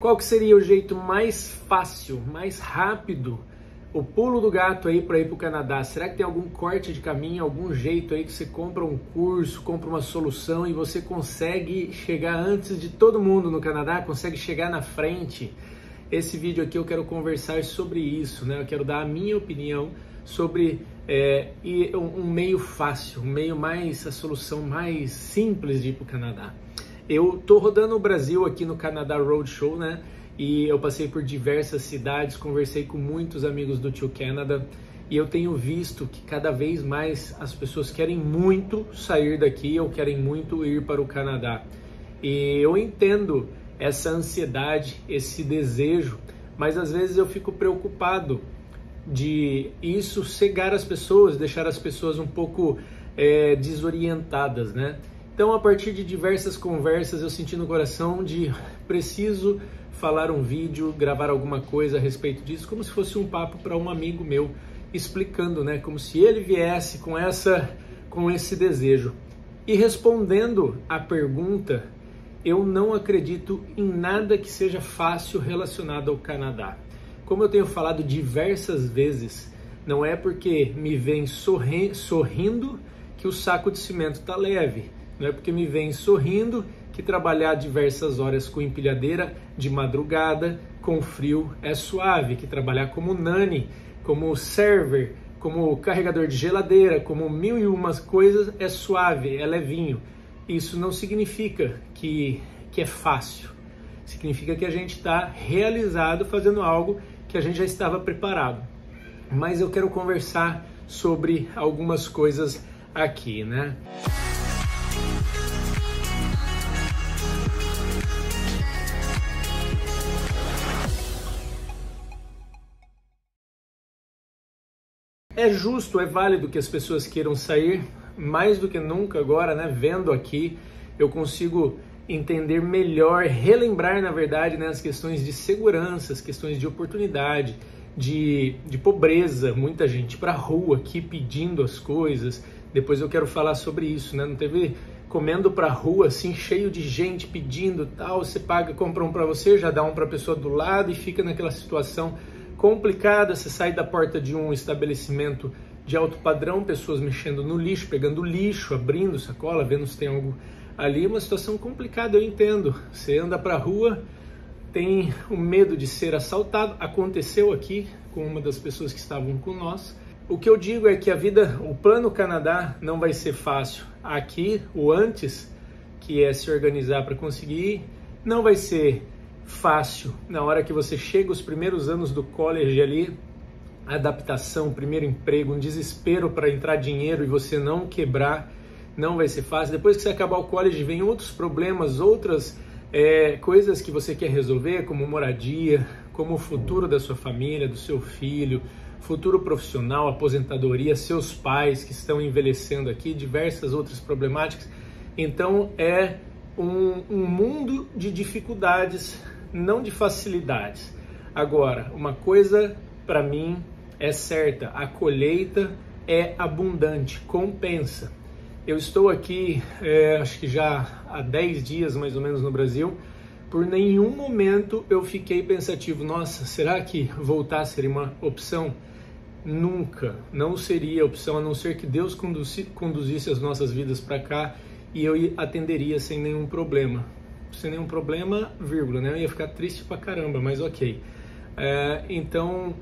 Qual que seria o jeito mais fácil, mais rápido, o pulo do gato aí para ir para o Canadá? Será que tem algum corte de caminho, algum jeito aí que você compra um curso, compra uma solução e você consegue chegar antes de todo mundo no Canadá, consegue chegar na frente? Esse vídeo aqui eu quero conversar sobre isso, né? Eu quero dar a minha opinião sobre é, um meio fácil, um meio mais, a solução mais simples de ir para o Canadá. Eu tô rodando o Brasil aqui no Canadá Roadshow, né? E eu passei por diversas cidades, conversei com muitos amigos do Tio Canada e eu tenho visto que cada vez mais as pessoas querem muito sair daqui ou querem muito ir para o Canadá. E eu entendo essa ansiedade, esse desejo, mas às vezes eu fico preocupado de isso cegar as pessoas, deixar as pessoas um pouco é, desorientadas, né? Então, a partir de diversas conversas, eu senti no coração de preciso falar um vídeo, gravar alguma coisa a respeito disso, como se fosse um papo para um amigo meu, explicando, né, como se ele viesse com essa com esse desejo. E respondendo à pergunta, eu não acredito em nada que seja fácil relacionado ao Canadá. Como eu tenho falado diversas vezes, não é porque me vem sorri sorrindo que o saco de cimento está leve não é porque me vem sorrindo que trabalhar diversas horas com empilhadeira de madrugada com frio é suave, que trabalhar como nani, como server, como carregador de geladeira, como mil e umas coisas é suave, é levinho. Isso não significa que, que é fácil. Significa que a gente está realizado fazendo algo que a gente já estava preparado. Mas eu quero conversar sobre algumas coisas aqui, né? É justo, é válido que as pessoas queiram sair, mais do que nunca agora, né? Vendo aqui, eu consigo entender melhor, relembrar, na verdade, né, as questões de segurança, as questões de oportunidade, de, de pobreza, muita gente para rua aqui pedindo as coisas. Depois eu quero falar sobre isso, né? Não teve comendo para rua assim cheio de gente pedindo tal, você paga, compra um para você, já dá um para a pessoa do lado e fica naquela situação complicada. Você sai da porta de um estabelecimento de alto padrão, pessoas mexendo no lixo, pegando lixo, abrindo sacola, vendo se tem algo ali. Uma situação complicada, eu entendo. Você anda para rua, tem o medo de ser assaltado. Aconteceu aqui com uma das pessoas que estavam com nós. O que eu digo é que a vida, o plano Canadá não vai ser fácil. Aqui, o antes, que é se organizar para conseguir, não vai ser fácil. Na hora que você chega os primeiros anos do college ali, adaptação, primeiro emprego, um desespero para entrar dinheiro e você não quebrar, não vai ser fácil. Depois que você acabar o college, vem outros problemas, outras é, coisas que você quer resolver, como moradia, como o futuro da sua família, do seu filho, futuro profissional, aposentadoria, seus pais que estão envelhecendo aqui, diversas outras problemáticas. Então é um, um mundo de dificuldades não de facilidades. Agora, uma coisa para mim é certa: a colheita é abundante, compensa. Eu estou aqui, é, acho que já há 10 dias mais ou menos no Brasil. Por nenhum momento eu fiquei pensativo, nossa, será que voltar seria uma opção? Nunca, não seria opção, a não ser que Deus conduzisse as nossas vidas para cá e eu atenderia sem nenhum problema sem nenhum problema, vírgula, né? Eu ia ficar triste pra caramba, mas ok. É, então,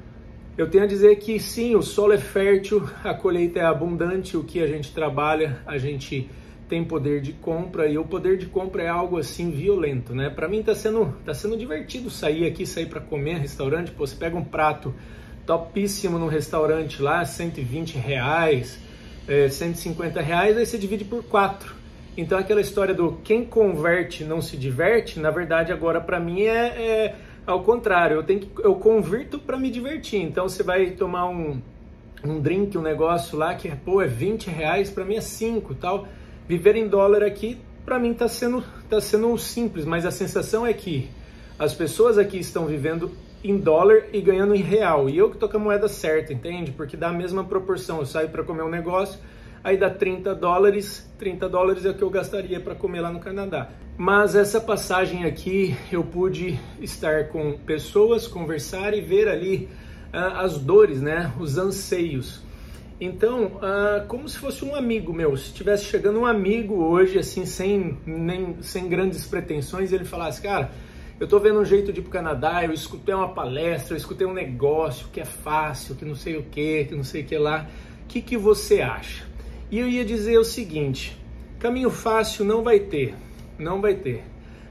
eu tenho a dizer que sim, o solo é fértil, a colheita é abundante, o que a gente trabalha, a gente tem poder de compra e o poder de compra é algo assim violento, né? Para mim tá sendo tá sendo divertido sair aqui, sair para comer, restaurante, pô, você pega um prato topíssimo no restaurante lá, 120 reais, é, 150 reais, aí você divide por quatro. Então aquela história do quem converte não se diverte, na verdade agora para mim é, é, ao contrário. Eu tenho que, eu convirto para me divertir. Então você vai tomar um, um drink, um negócio lá que pô é 20 reais, para mim é 5 tal. Viver em dólar aqui para mim está sendo tá sendo simples, mas a sensação é que as pessoas aqui estão vivendo em dólar e ganhando em real. E eu que tô com a moeda certa, entende? Porque dá a mesma proporção. Eu saio para comer um negócio aí dá 30 dólares, 30 dólares é o que eu gastaria para comer lá no Canadá. Mas essa passagem aqui eu pude estar com pessoas, conversar e ver ali uh, as dores, né, os anseios. Então, uh, como se fosse um amigo meu, se estivesse chegando um amigo hoje, assim, sem, nem, sem grandes pretensões, ele falasse, cara, eu tô vendo um jeito de ir pro Canadá, eu escutei uma palestra, eu escutei um negócio que é fácil, que não sei o que, que não sei o que lá, o que, que você acha? E eu ia dizer o seguinte, caminho fácil não vai ter, não vai ter.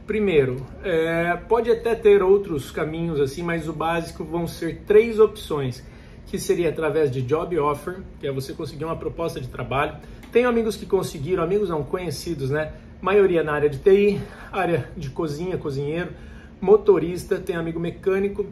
Primeiro, é, pode até ter outros caminhos assim, mas o básico vão ser três opções, que seria através de job offer, que é você conseguir uma proposta de trabalho. Tenho amigos que conseguiram, amigos não conhecidos, né? Maioria na área de TI, área de cozinha, cozinheiro, motorista, tem amigo mecânico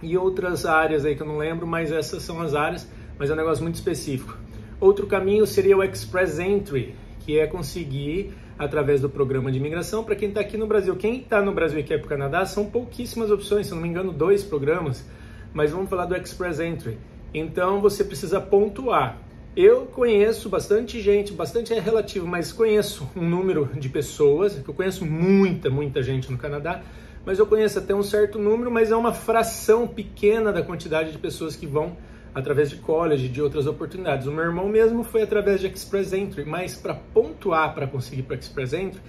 e outras áreas aí que eu não lembro, mas essas são as áreas, mas é um negócio muito específico. Outro caminho seria o Express Entry, que é conseguir através do programa de imigração. Para quem está aqui no Brasil, quem está no Brasil e quer para o Canadá, são pouquíssimas opções, se não me engano, dois programas, mas vamos falar do Express Entry. Então você precisa pontuar. Eu conheço bastante gente, bastante é relativo, mas conheço um número de pessoas, eu conheço muita, muita gente no Canadá, mas eu conheço até um certo número, mas é uma fração pequena da quantidade de pessoas que vão através de college, de outras oportunidades. O meu irmão mesmo foi através de Express Entry, mas para pontuar para conseguir para Express Entry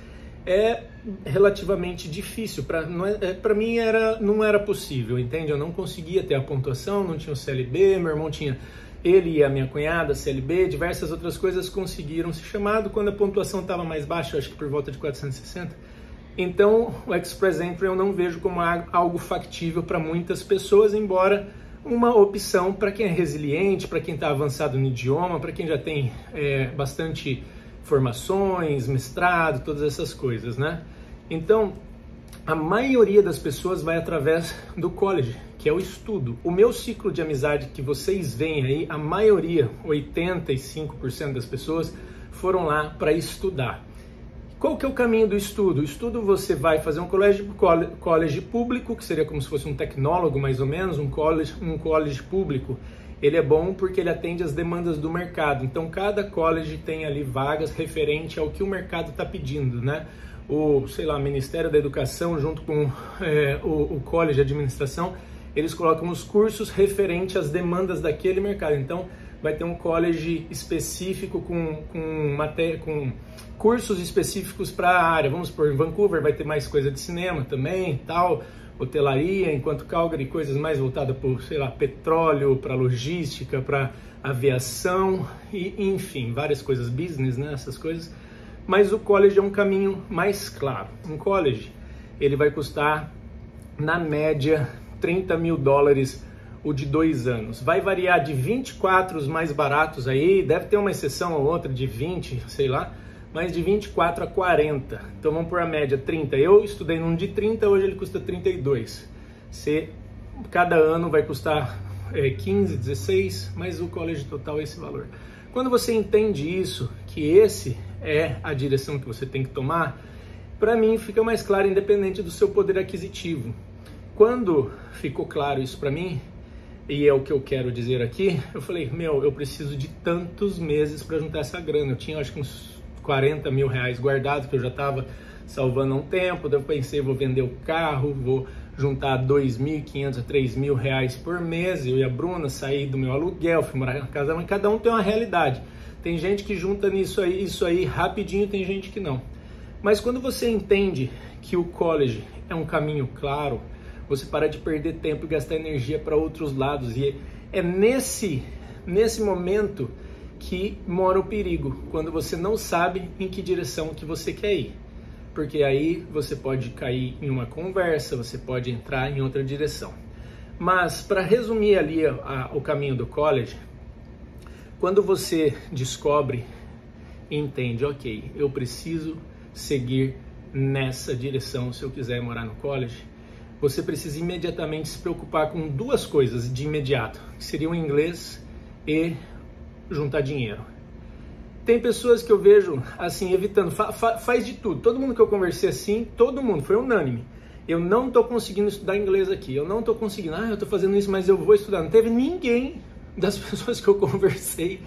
é relativamente difícil. Para é, para mim era não era possível, entende? Eu não conseguia ter a pontuação, não tinha o CLB, meu irmão tinha ele e a minha cunhada, CLB, diversas outras coisas conseguiram se chamado quando a pontuação estava mais baixa, acho que por volta de 460. Então, o Express Entry eu não vejo como algo factível para muitas pessoas, embora uma opção para quem é resiliente, para quem está avançado no idioma, para quem já tem é, bastante formações, mestrado, todas essas coisas, né? Então, a maioria das pessoas vai através do college, que é o estudo. O meu ciclo de amizade que vocês veem aí, a maioria, 85% das pessoas, foram lá para estudar. Qual que é o caminho do estudo? O estudo você vai fazer um colégio, college público, que seria como se fosse um tecnólogo mais ou menos, um college, um college público. Ele é bom porque ele atende às demandas do mercado. Então cada college tem ali vagas referente ao que o mercado está pedindo, né? O, sei lá, Ministério da Educação junto com é, o, o College de Administração, eles colocam os cursos referente às demandas daquele mercado. Então vai ter um college específico com, com, matéria, com cursos específicos para a área. Vamos por em Vancouver vai ter mais coisa de cinema também, tal, hotelaria, enquanto Calgary coisas mais voltadas para, sei lá, petróleo, para logística, para aviação e enfim, várias coisas business, né, essas coisas. Mas o college é um caminho mais claro. Um college, ele vai custar na média 30 mil dólares o de dois anos. Vai variar de 24 os mais baratos aí, deve ter uma exceção ou outra de 20, sei lá, mas de 24 a 40. Então vamos por a média 30. Eu estudei num de 30, hoje ele custa 32. Se cada ano vai custar é, 15, 16, mas o college total é esse valor. Quando você entende isso, que esse é a direção que você tem que tomar, para mim fica mais claro, independente do seu poder aquisitivo. Quando ficou claro isso para mim, e é o que eu quero dizer aqui, eu falei, meu, eu preciso de tantos meses para juntar essa grana. Eu tinha acho que uns 40 mil reais guardados que eu já estava salvando há um tempo. Daí eu pensei, vou vender o carro, vou juntar 2.500 a 3.000 reais por mês. Eu e a Bruna sair do meu aluguel, fui morar na casa, mas cada um tem uma realidade. Tem gente que junta nisso aí, isso aí rapidinho, tem gente que não. Mas quando você entende que o college é um caminho claro, você para de perder tempo e gastar energia para outros lados. E é nesse, nesse momento que mora o perigo, quando você não sabe em que direção que você quer ir. Porque aí você pode cair em uma conversa, você pode entrar em outra direção. Mas para resumir ali a, a, o caminho do college, quando você descobre e entende, ok, eu preciso seguir nessa direção se eu quiser morar no college, você precisa imediatamente se preocupar com duas coisas de imediato, que seriam inglês e juntar dinheiro. Tem pessoas que eu vejo assim, evitando, fa fa faz de tudo. Todo mundo que eu conversei assim, todo mundo, foi unânime. Eu não estou conseguindo estudar inglês aqui, eu não estou conseguindo, ah, eu estou fazendo isso, mas eu vou estudar. Não teve ninguém das pessoas que eu conversei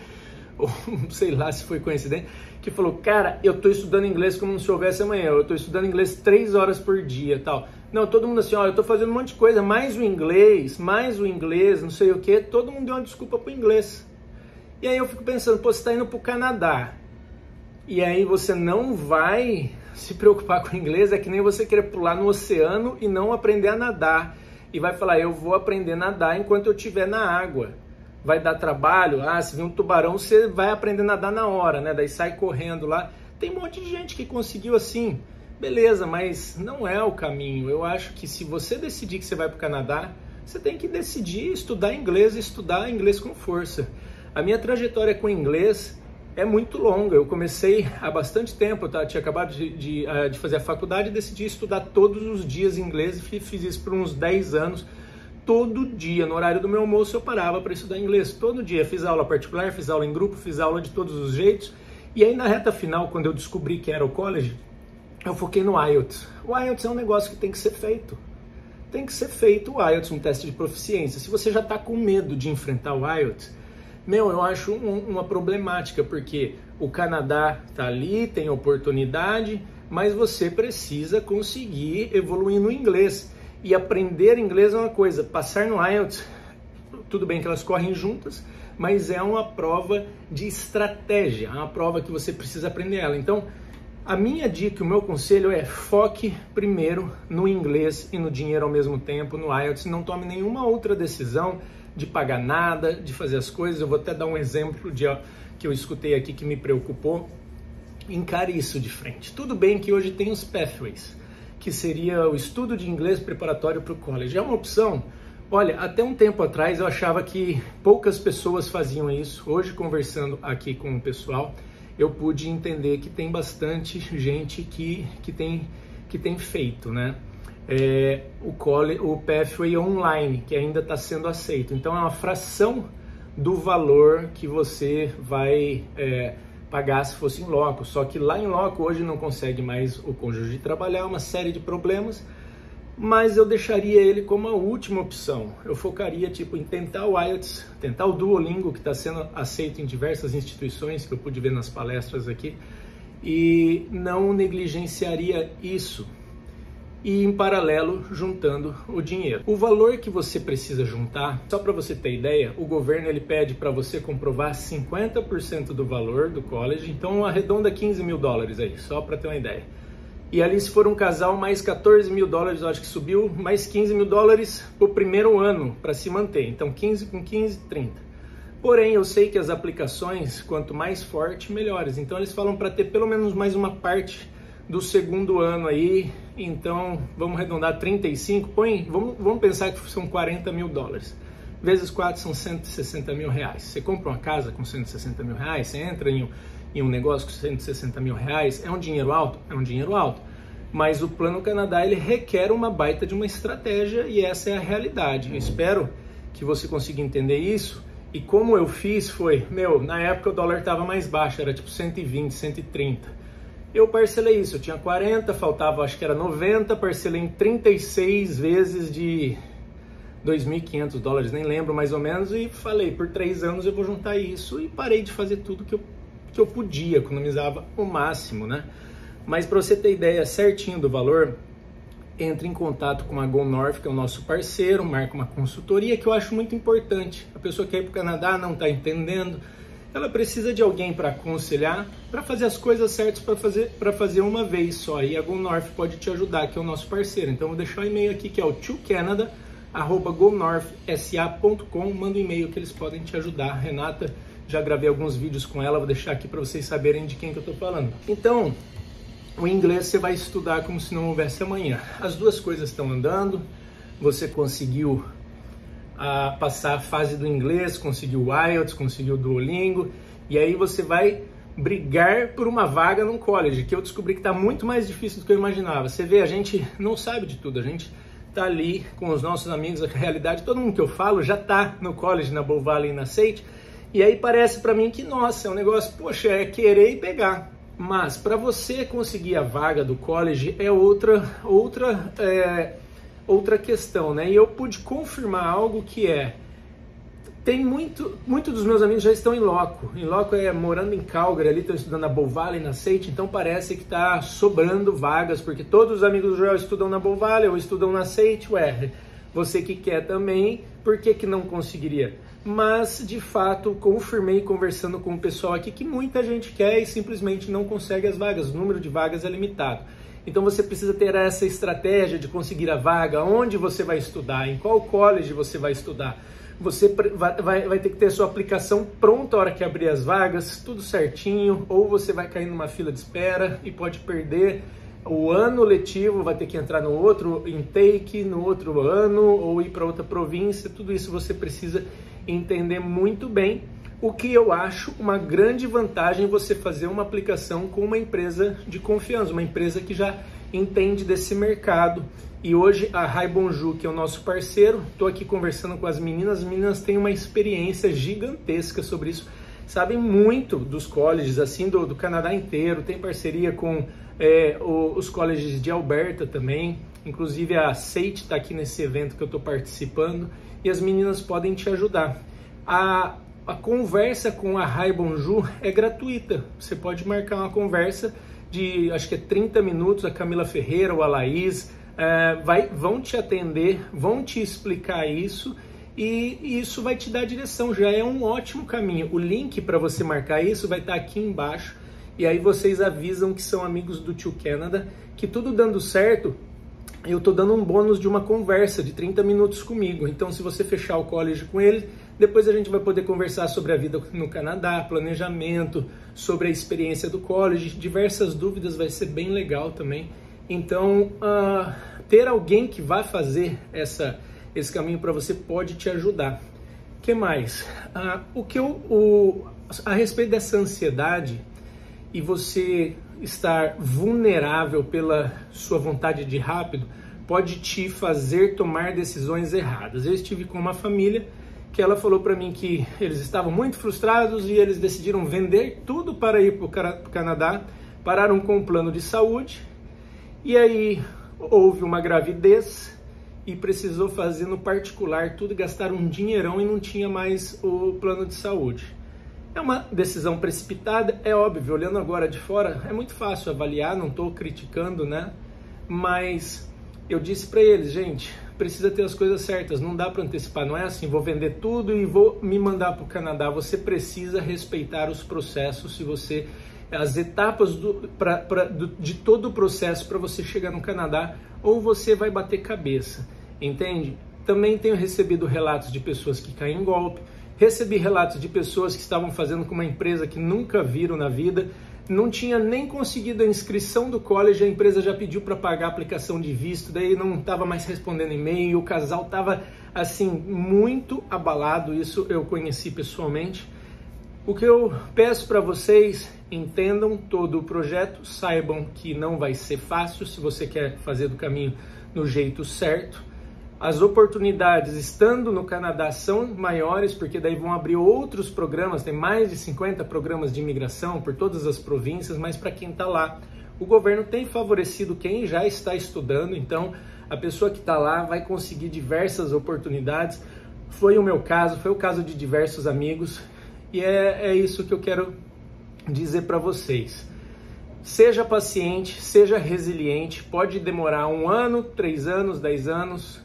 ou sei lá se foi coincidente, que falou, cara, eu tô estudando inglês como se houvesse amanhã, eu tô estudando inglês três horas por dia tal. Não, todo mundo assim, ó, eu tô fazendo um monte de coisa, mais o inglês, mais o inglês, não sei o que, todo mundo deu uma desculpa pro inglês. E aí eu fico pensando, pô, você tá indo pro Canadá, e aí você não vai se preocupar com o inglês, é que nem você querer pular no oceano e não aprender a nadar. E vai falar, eu vou aprender a nadar enquanto eu estiver na água vai dar trabalho. Ah, se vir um tubarão, você vai aprender a nadar na hora, né? Daí sai correndo lá. Tem um monte de gente que conseguiu assim. Beleza, mas não é o caminho. Eu acho que se você decidir que você vai para o Canadá, você tem que decidir estudar inglês e estudar inglês com força. A minha trajetória com inglês é muito longa. Eu comecei há bastante tempo, tá? tinha acabado de, de, ah, de fazer a faculdade e decidi estudar todos os dias inglês e fiz isso por uns 10 anos todo dia, no horário do meu almoço, eu parava para estudar inglês. Todo dia fiz aula particular, fiz aula em grupo, fiz aula de todos os jeitos. E aí na reta final, quando eu descobri que era o college, eu foquei no IELTS. O IELTS é um negócio que tem que ser feito. Tem que ser feito o IELTS, um teste de proficiência. Se você já está com medo de enfrentar o IELTS, meu, eu acho um, uma problemática, porque o Canadá está ali, tem oportunidade, mas você precisa conseguir evoluir no inglês. E aprender inglês é uma coisa, passar no IELTS, tudo bem que elas correm juntas, mas é uma prova de estratégia, é uma prova que você precisa aprender ela. Então, a minha dica, o meu conselho é foque primeiro no inglês e no dinheiro ao mesmo tempo, no IELTS, não tome nenhuma outra decisão de pagar nada, de fazer as coisas. Eu vou até dar um exemplo de que eu escutei aqui que me preocupou. Encare isso de frente. Tudo bem que hoje tem os pathways, que seria o estudo de inglês preparatório para o college. É uma opção. Olha, até um tempo atrás eu achava que poucas pessoas faziam isso. Hoje, conversando aqui com o pessoal, eu pude entender que tem bastante gente que, que, tem, que tem feito, né? É, o, college, o Pathway online, que ainda está sendo aceito. Então, é uma fração do valor que você vai é, pagar se fosse em loco. Só que lá em loco hoje não consegue mais o cônjuge trabalhar, uma série de problemas, mas eu deixaria ele como a última opção. Eu focaria tipo em tentar o IELTS, tentar o Duolingo que está sendo aceito em diversas instituições que eu pude ver nas palestras aqui e não negligenciaria isso e em paralelo juntando o dinheiro. O valor que você precisa juntar, só para você ter ideia, o governo ele pede para você comprovar 50% do valor do college, então arredonda 15 mil dólares aí, só para ter uma ideia. E ali se for um casal, mais 14 mil dólares, eu acho que subiu, mais 15 mil dólares o primeiro ano para se manter. Então 15 com 15, 30. Porém, eu sei que as aplicações, quanto mais forte, melhores. Então eles falam para ter pelo menos mais uma parte do segundo ano aí, então vamos arredondar 35, põe, vamos, vamos pensar que são 40 mil dólares. Vezes 4 são 160 mil reais. Você compra uma casa com 160 mil reais, você entra em um, em um negócio com 160 mil reais, é um dinheiro alto? É um dinheiro alto. Mas o Plano Canadá ele requer uma baita de uma estratégia e essa é a realidade. Eu espero que você consiga entender isso. E como eu fiz foi, meu, na época o dólar estava mais baixo, era tipo 120, 130 eu parcelei isso, eu tinha 40, faltava acho que era 90, parcelei em 36 vezes de 2.500 dólares, nem lembro mais ou menos, e falei, por três anos eu vou juntar isso e parei de fazer tudo que eu, que eu podia, economizava o máximo, né? Mas para você ter ideia certinho do valor, entre em contato com a Go North, que é o nosso parceiro, marca uma consultoria que eu acho muito importante. A pessoa quer ir para o Canadá, não está entendendo, ela precisa de alguém para aconselhar, para fazer as coisas certas para fazer, para fazer uma vez só. E a Go North pode te ajudar, que é o nosso parceiro. Então vou deixar o e-mail aqui que é o tocanada@gonorthsa.com. Manda um e-mail que eles podem te ajudar. Renata, já gravei alguns vídeos com ela, vou deixar aqui para vocês saberem de quem que eu estou falando. Então, o inglês você vai estudar como se não houvesse amanhã. As duas coisas estão andando. Você conseguiu a passar a fase do inglês, conseguiu o IELTS, conseguiu o Duolingo, e aí você vai brigar por uma vaga num college, que eu descobri que está muito mais difícil do que eu imaginava. Você vê, a gente não sabe de tudo, a gente está ali com os nossos amigos, a realidade, todo mundo que eu falo já está no college, na Bow Valley, na SAIT, e aí parece para mim que, nossa, é um negócio, poxa, é querer e pegar. Mas para você conseguir a vaga do college é outra, outra é outra questão, né? E eu pude confirmar algo que é tem muito, muito dos meus amigos já estão em loco. Em loco é morando em Calgary, ali estão estudando na Bow Valley, na SAIT, então parece que está sobrando vagas, porque todos os amigos do Joel estudam na Bow Valley ou estudam na SAIT, ué, você que quer também, por que, que não conseguiria? Mas, de fato, confirmei conversando com o pessoal aqui que muita gente quer e simplesmente não consegue as vagas, o número de vagas é limitado. Então você precisa ter essa estratégia de conseguir a vaga, onde você vai estudar, em qual college você vai estudar você vai, vai, ter que ter sua aplicação pronta a hora que abrir as vagas, tudo certinho, ou você vai cair numa fila de espera e pode perder o ano letivo, vai ter que entrar no outro intake, no outro ano, ou ir para outra província, tudo isso você precisa entender muito bem. O que eu acho uma grande vantagem você fazer uma aplicação com uma empresa de confiança, uma empresa que já entende desse mercado e hoje a Rai Bonju, que é o nosso parceiro, estou aqui conversando com as meninas. As meninas têm uma experiência gigantesca sobre isso, sabem muito dos colleges, assim, do, do Canadá inteiro. Tem parceria com é, o, os colleges de Alberta também. Inclusive a Seite está aqui nesse evento que eu estou participando e as meninas podem te ajudar. A, a conversa com a Rai Bonju é gratuita. Você pode marcar uma conversa de acho que é 30 minutos. A Camila Ferreira, o Alaís é, vai, vão te atender, vão te explicar isso e isso vai te dar direção. Já é um ótimo caminho. O link para você marcar isso vai estar tá aqui embaixo e aí vocês avisam que são amigos do Tio Canada, que tudo dando certo, eu estou dando um bônus de uma conversa de 30 minutos comigo. Então, se você fechar o college com ele, depois a gente vai poder conversar sobre a vida no Canadá, planejamento, sobre a experiência do college, diversas dúvidas, vai ser bem legal também. Então, uh, ter alguém que vai fazer essa, esse caminho para você pode te ajudar. Que mais? Uh, o que eu, o, a respeito dessa ansiedade e você estar vulnerável pela sua vontade de rápido, pode te fazer tomar decisões erradas. Eu estive com uma família que ela falou para mim que eles estavam muito frustrados e eles decidiram vender tudo para ir para o Canadá, pararam com um plano de saúde e aí houve uma gravidez e precisou fazer no particular tudo, gastar um dinheirão e não tinha mais o plano de saúde. É uma decisão precipitada, é óbvio, olhando agora de fora, é muito fácil avaliar, não estou criticando, né? Mas eu disse para eles, gente, precisa ter as coisas certas, não dá para antecipar, não é assim, vou vender tudo e vou me mandar para o Canadá. Você precisa respeitar os processos se você as etapas do, pra, pra, do, de todo o processo para você chegar no Canadá, ou você vai bater cabeça, entende? Também tenho recebido relatos de pessoas que caem em golpe, recebi relatos de pessoas que estavam fazendo com uma empresa que nunca viram na vida, não tinha nem conseguido a inscrição do college, a empresa já pediu para pagar a aplicação de visto, daí não estava mais respondendo e-mail, o casal estava assim muito abalado, isso eu conheci pessoalmente. O que eu peço para vocês, entendam todo o projeto, saibam que não vai ser fácil se você quer fazer do caminho no jeito certo. As oportunidades estando no Canadá são maiores, porque daí vão abrir outros programas, tem mais de 50 programas de imigração por todas as províncias, mas para quem está lá, o governo tem favorecido quem já está estudando, então a pessoa que está lá vai conseguir diversas oportunidades. Foi o meu caso, foi o caso de diversos amigos. E é, é isso que eu quero dizer para vocês. Seja paciente, seja resiliente. Pode demorar um ano, três anos, dez anos,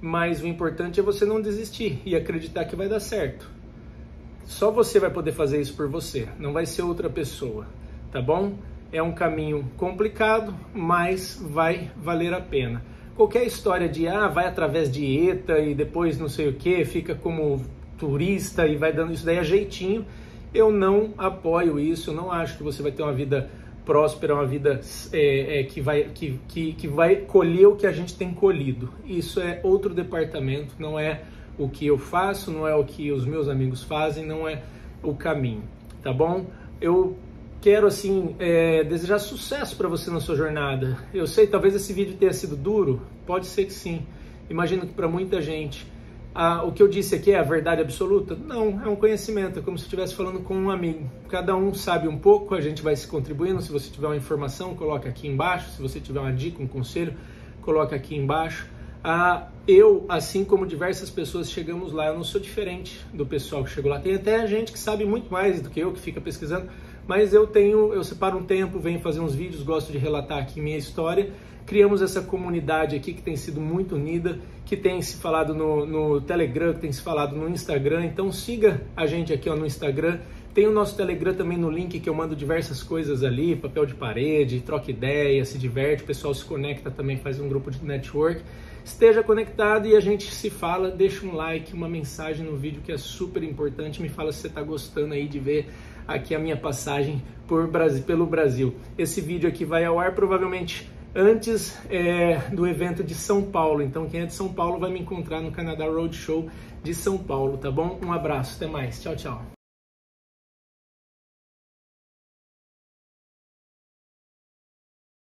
mas o importante é você não desistir e acreditar que vai dar certo. Só você vai poder fazer isso por você, não vai ser outra pessoa, tá bom? É um caminho complicado, mas vai valer a pena. Qualquer história de ah, vai através de ETA e depois não sei o que, fica como turista e vai dando isso daí a jeitinho. Eu não apoio isso, eu não acho que você vai ter uma vida próspera, uma vida é, é, que, vai, que, que, que vai colher o que a gente tem colhido. Isso é outro departamento, não é o que eu faço, não é o que os meus amigos fazem, não é o caminho, tá bom? Eu quero assim é, desejar sucesso para você na sua jornada. Eu sei, talvez esse vídeo tenha sido duro, pode ser que sim. Imagino que para muita gente ah, o que eu disse aqui é a verdade absoluta? Não, é um conhecimento, é como se estivesse falando com um amigo. Cada um sabe um pouco, a gente vai se contribuindo. Se você tiver uma informação, coloca aqui embaixo. Se você tiver uma dica, um conselho, coloca aqui embaixo. Ah, eu, assim como diversas pessoas chegamos lá, eu não sou diferente do pessoal que chegou lá. Tem até gente que sabe muito mais do que eu, que fica pesquisando, mas eu tenho, eu separo um tempo, venho fazer uns vídeos, gosto de relatar aqui minha história. Criamos essa comunidade aqui que tem sido muito unida, que tem se falado no, no Telegram, que tem se falado no Instagram. Então siga a gente aqui ó, no Instagram. Tem o nosso Telegram também no link que eu mando diversas coisas ali, papel de parede, troca ideia, se diverte, o pessoal se conecta também, faz um grupo de network. Esteja conectado e a gente se fala, deixa um like, uma mensagem no vídeo que é super importante, me fala se você está gostando aí de ver aqui a minha passagem por Brasil, pelo Brasil. Esse vídeo aqui vai ao ar provavelmente antes é, do evento de São Paulo. Então, quem é de São Paulo vai me encontrar no Canadá Roadshow de São Paulo, tá bom? Um abraço, até mais. Tchau, tchau.